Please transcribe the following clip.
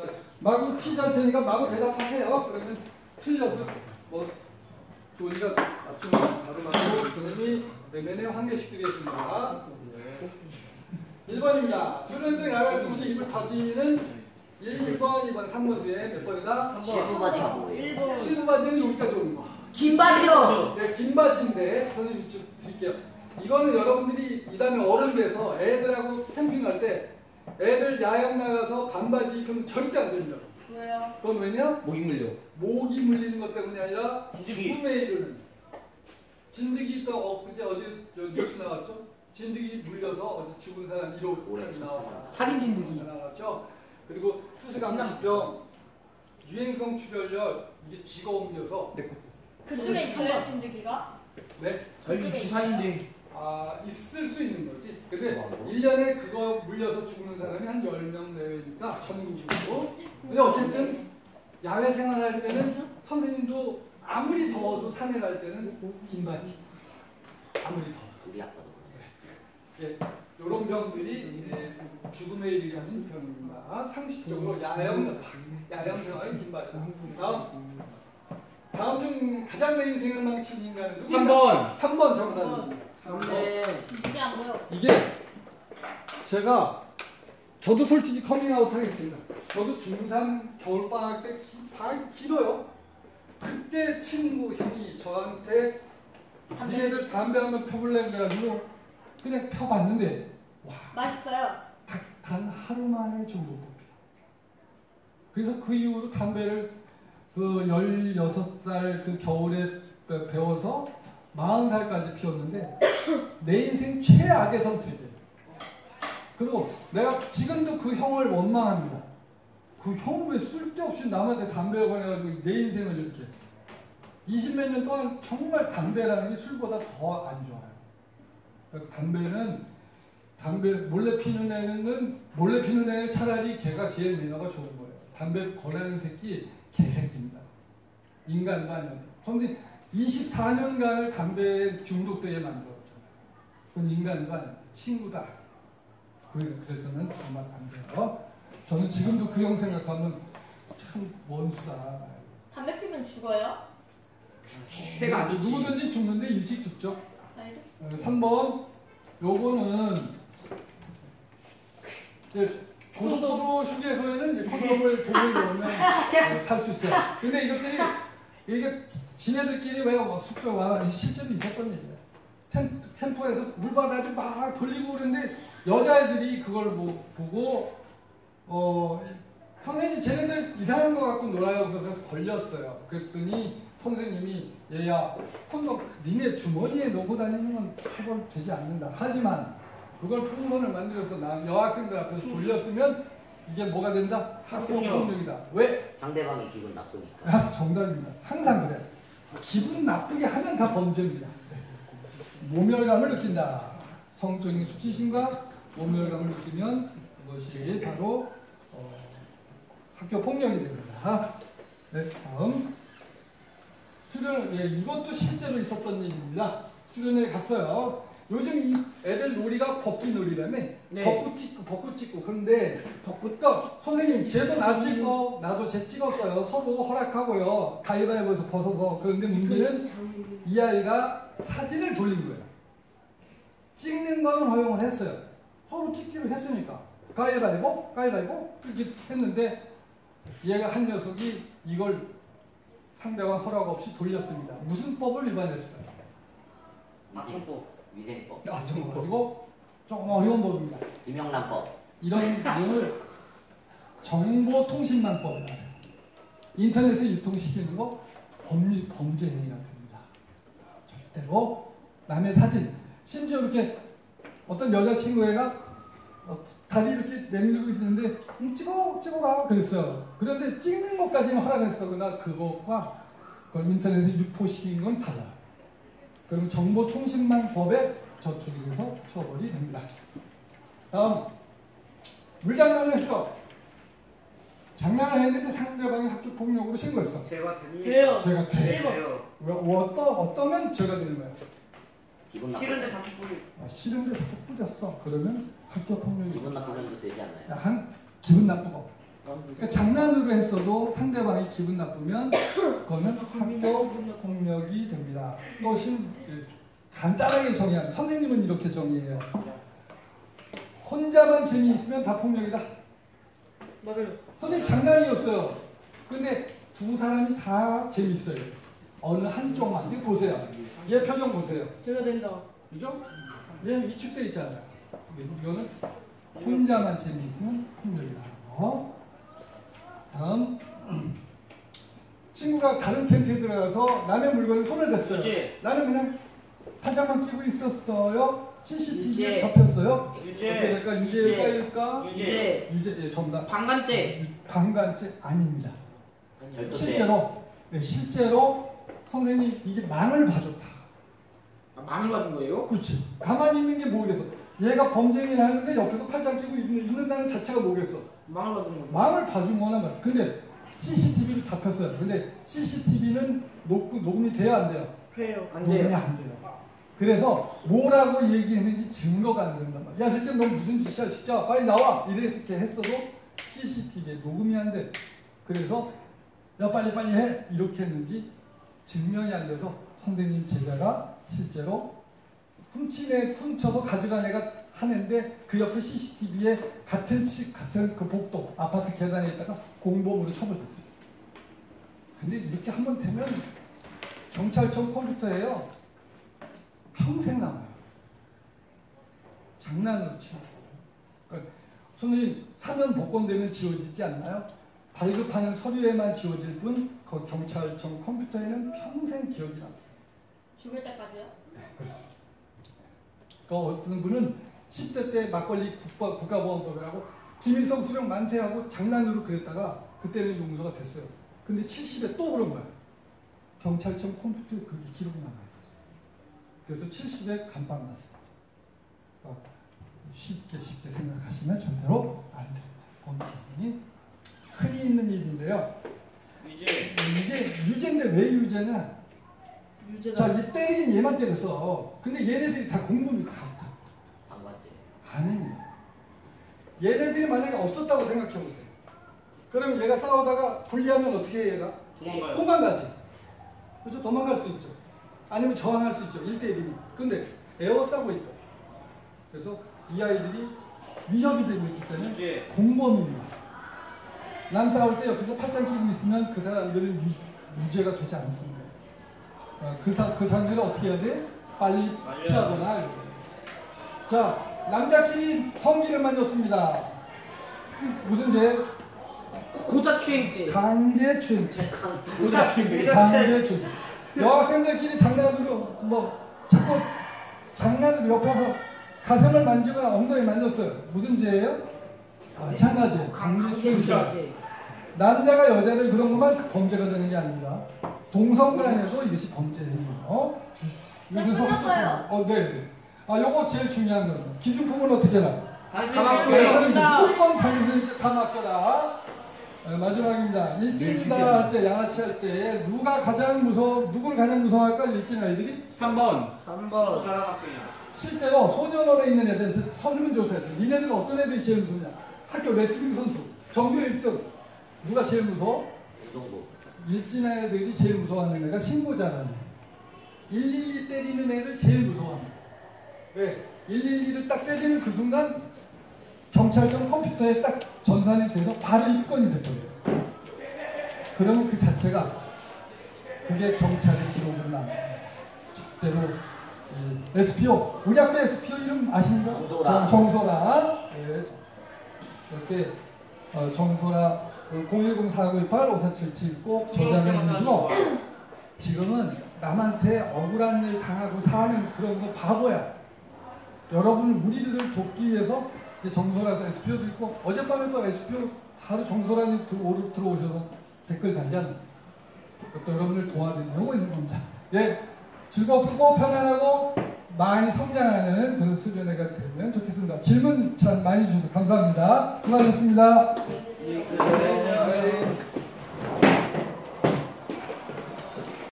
자, 마구 퀴즈 할 테니까 마구 대답하세요. 그러면 틀려도 뭐 조이가 맞추면 바로 맞고 선생님이 내면에 한 개씩 드리겠습니다. 1번입니다. 수련등 야외 동시 입을 바지는 1번, 2번, 3번 중에 몇 번이다? 지부 바지가 뭐예요? 1번. 치부 바지는 여기까지 오는 거. 긴 바지요. 네, 긴 바지인데 선생님 좀 드릴게요. 이거는 여러분들이 이 다음에 어른 돼서 애들하고 캠핑 갈때 애들 야영 나가서 반바지 입으면 절대 안 됩니다. 왜요? 그건 왜냐? 목이 물려. 모기 물리는 것 때문이 아니라 진드기. 죽음에 이르는 진드기 또 엊그제 어제 저 뉴스 나왔죠? 진드기 물려서 어제 죽은 사람 1호 올해 나왔다. 살인 진드기. 나왔죠? 그리고 수수감기병, 유행성 출혈열 이게 쥐가 옮겨서 그쪽에 있어요, 진드기가? 네? 저희 기사인데. 아 있을 수 있는 거지. 근데 1년에 그거 물려서 죽는 사람이 한 10명 내외니까 전국적으로. 근데 어쨌든 야외 생활할 때는 선생님도 아무리 더워도 산에 갈 때는 긴 바지. 아무리 더워. 우리 아빠도 예, 이런 병들이 예, 죽음에 이르는 병입니다. 상식적으로 야영 야영 생활은 긴 바지. 다음 다음 중 가장 내 인생을 망친 인간은 누구인가? 3번. 3번 정답입니다. 3번. 네. 이게 안 보여. 이게 제가 저도 솔직히 커밍아웃 하겠습니다. 저도 중3 겨울방학 때 기, 방학이 길어요. 그때 친구 형이 저한테 담배. 니네들 담배 한번 펴볼래 그래가지고 그냥 펴봤는데 와, 맛있어요. 딱 단 하루 만에 중독됩니다. 그래서 그 이후로 담배를 그 16살 그 겨울에 배- 배워서 40살까지 피웠는데 내 인생 최악의 선택이에요. 그리고 내가 지금도 그 형을 원망합니다. 그 형은 왜 쓸데없이 남한테 담배를 권해가지고 내 인생을 이렇게 20몇 년 동안 정말 담배라는 게 술보다 더 안 좋아요. 그러니까 담배는 담배 몰래 피는 애는 몰래 피는 애는 차라리 걔가 제일 매너가 좋은 거예요. 담배 거래하는 새끼 개새끼입니다. 인간도 아니에요. 그런데 24년간을 담배에 중독되게 만들었잖아요. 그건 아니에요. 친구다. 그- 그래서는 정말 안 돼요. 저는 지금도 그 형 생각하면 참 원수다. 담배 피면 죽어요? 때가 아니지. 누구든지 죽는데 일찍 죽죠. 어, 3번 요거는 이제 고속도로 휴게소에는 이제 콘돔을 종을 넣으면 살 수 있어요. 근데 이것들이 이게 지네들끼리 왜 숙소 와 실제로 있었던 얘기예요. 텐, 캠프에서 물 받아가지고 막 돌리고 그러는데 여자애들이 그걸 뭐 보고 어 선생님 쟤네들 이상한 거 갖고 놀아요 그래서 걸렸어요. 그랬더니 선생님이 얘야 콘돔 니네 주머니에 넣고 다니는 건 처벌되지 않는다. 하지만 그걸 풍선을 만들어서 나 여학생들 앞에서 돌렸으면 이게 뭐가 된다? 학교 학폭력. 폭력이다. 왜? 상대방이 기분 나쁘니까. 아, 정답입니다. 항상 그래. 기분 나쁘게 하면 다 범죄입니다. 모멸감을 느낀다. 성적인 수치심과 모멸감을 느끼면 그것이 바로 어, 학교 폭력이 됩니다. 네, 다음 수련, 예, 이것도 실제로 있었던 일입니다. 수련회 갔어요. 요즘 이 애들 놀이가 벚기 놀이라며? 네. 벚꽃 찍고 벚꽃 찍고. 그런데 벚꽃가 선생님 쟤도 나 찍어. 나도 쟤 찍었어요. 서로 허락하고요. 가위바위보에서 벗어서. 그런데 문제는 이 아이가 사진을 돌린 거예요. 찍는 거는 허용을 했어요. 서로 찍기로 했으니까. 가위바위보? 가위바위보? 이렇게 했는데 얘가 한 녀석이 이걸 상대방 허락 없이 돌렸습니다. 무슨 법을 위반했을까요? 학생법 위생법 아, 정말 그리고 조금 어려운 법입니다 김영란법 이런 내용을 정보통신망법이라 해요. 인터넷에 유통시키는 거 범죄, 범죄 행위가 됩니다. 절대로 남의 사진, 심지어 이렇게 어떤 여자친구애가 어, 다리 이렇게 내밀고 있는데 음, 찍어, 찍어라 그랬어요. 그런데 찍는 것까지는 허락했어. 그러나 그것과 그걸 인터넷에 유포시키는 건 달라요. 그럼 정보통신망법에 저촉이 돼서 처벌이 됩니다. 다음 물장난을 했어. 장난을 했는데 상대방이 학교 폭력으로 신고했어. 돼요. 제가 돼. 돼요. 왜, 어떠, 어떠면 죄가 되는 거야. 싫은데 자꾸 뿌리. 아, 싫은데 자꾸 뿌렸어. 그러면 학교 폭력이 기분 나쁘면도 되지 않나요? 한 기분 나쁘고 그러니까 장난으로 했어도 상대방이 기분 나쁘면 그거는 학교 폭력이 됩니다. 또 신, 예, 간단하게 정의하면 선생님은 이렇게 정의해요. 혼자만 재미있으면 다 폭력이다. 맞아요. 선생님 장난이었어요. 근데 두 사람이 다 재밌어요. 어느 한쪽만. 이거 보세요. 얘 표정 보세요. 제가 된다. 그죠? 얘 위축돼 있잖아요. 이거는 혼자만 재미있으면 폭력이다. 어? 다음 친구가 다른 텐트에 들어가서 남의 물건에 손을 댔어요. 유지. 나는 그냥 팔짱만 끼고 있었어요. CCTV에 유지. 잡혔어요. 유지. 어떻게 될까? 유죄일까? 일까? 유지. 유죄, 예, 정답. 방관죄. 방관죄 아닙니다. 절도죄. 실제로 네, 실제로 선생님 이게 망을 봐줬다. 아, 망을 봐준 거예요? 그렇지. 가만히 있는 게 모르겠어. 얘가 범죄를 하는데 옆에서 팔짱 끼고 있는, 있는다는 자체가 모르겠어. 망을 봐준 거예요. 망을 봐준 거나 말. 근데 CCTV로 잡혔어요. 근데 CCTV는 녹, 녹음이 돼야 안 돼요? 돼요. 안 녹음이 돼요. 안 돼요. 그래서 뭐라고 얘기했는지 증거가 안 된단 말이야. 야, 새끼 너 무슨 짓이야, 새끼야. 빨리 나와. 이렇게 했어도 CCTV에 녹음이 안 돼. 그래서 야, 빨리 빨리 해. 이렇게 했는지 증명이 안 돼서 선생님 제자가 실제로 훔친 애, 훔쳐서 가져간 애가 하는데 그 옆에 CCTV에 같은 치, 같은 그 복도 아파트 계단에 있다가 공범으로 처벌됐어요. 근데 이렇게 한 번 되면 경찰청 컴퓨터에요. 평생 남아요. 장난으로 치고. 그러니까 선생님 사면 복권되면 지워지지 않나요? 발급하는 서류에만 지워질 뿐, 그 경찰청 컴퓨터에는 평생 기억이 납니다. 죽을 때까지요? 네, 그렇습니다. 그 어떤 분은 10대 때 막걸리 국가, 국가보안법이라고 김일성 수령 만세하고 장난으로 그랬다가 그때는 용서가 됐어요. 근데 70에 또 그런 거야. 경찰청 컴퓨터에 그게 기록이 남아 있어요. 그래서 70에 감방. 어, 쉽게 쉽게 생각하시면 절대로 안 됩니다. 범죄이 흔히 있는 일인데요. 유지. 이게 유죄인데 왜 유죄냐? 자, 이 때리긴 얘만 때렸어. 근데 얘네들이 다 공범이 다. 다. 방관죄. 아닙니다. 얘네들이 만약에 없었다고 생각해 보세요. 그러면 얘가 싸우다가 분리하면 어떻게 해, 얘가? 도망가요. 도망가지. 그렇죠? 도망갈 수 있죠. 아니면 저항할 수 있죠. 1대1이면. 근데 에워싸고 있다. 그래서 이 아이들이 위협이 되고 있기 때문에 유지. 공범입니다. 남 싸울 때 옆에서 팔짱 끼고 있으면 그 사람들은 유, 유죄가 되지 않습니다. 어, 그, 사, 그 사람들은 어떻게 해야 돼? 빨리. 피하거나 이렇게. 자, 남자끼리 성기를 만졌습니다. 무슨 죄? 고자추행죄. 강제추행죄. 고자추행죄. 강제추행. 여학생들끼리 장난으로 뭐 자꾸 장난으로 옆에서 가슴을 만지거나 엉덩이 만졌어요. 무슨 죄예요? 강제추행죄. 강제추행죄. 남자가 여자를 그런 것만 범죄가 되는 게 아닙니다. 동성간에도 이것이 범죄예요. 어? 네, 끝났어요. 어, 네. 네. 아, 요거 제일 중요한 거예요. 기준품은 어떻게 해라? 가만히 무조건 당신에게 다 맡겨라. 어, 마지막입니다. 일진이다 할 때, 양아치 할 때 누가 가장 무서워, 누구를 가장 무서워할까? 일진 아이들이 3번. 3번. 잘한 학생이야. 실제로 소년원에 있는 애들한테 설문조사했어요. 니네들은 어떤 애들이 제일 무섭냐? 학교 레슬링 선수, 전교 1등. 누가 제일 무서워? 우동부. 일진 애들이 제일 무서워하는 애가 신고자라는 애. 112 때리는 애를 제일 무서워합니다. 왜? 112를 딱 때리는 그 순간 경찰청 컴퓨터에 딱 전산이 돼서 바로 입건이 될 거예요. 그러면 그 자체가 그게 경찰의 기록으로. 절대로 이 SPO 우리 학교 SPO 이름 아십니까? 정소라. 정- 정소라. 예. 이렇게 어, 정소라 010-4928-5477 꼭 저장해 주시고 지금은 남한테 억울한 일 당하고 사는 그런 거 바보야. 여러분 우리들을 돕기 위해서 이제 정소라서 SPO도 있고 어젯밤에 또 SPO 바로 정소라님 들- 들어오셔서 댓글 달잖아요. 또 여러분들 도와드리려고 있는 겁니다. 예, 즐겁고 편안하고 많이 성장하는 그런 수련회가 되면 좋겠습니다. 질문 참 많이 주셔서 감사합니다. 수고하셨습니다. 예, 그래요.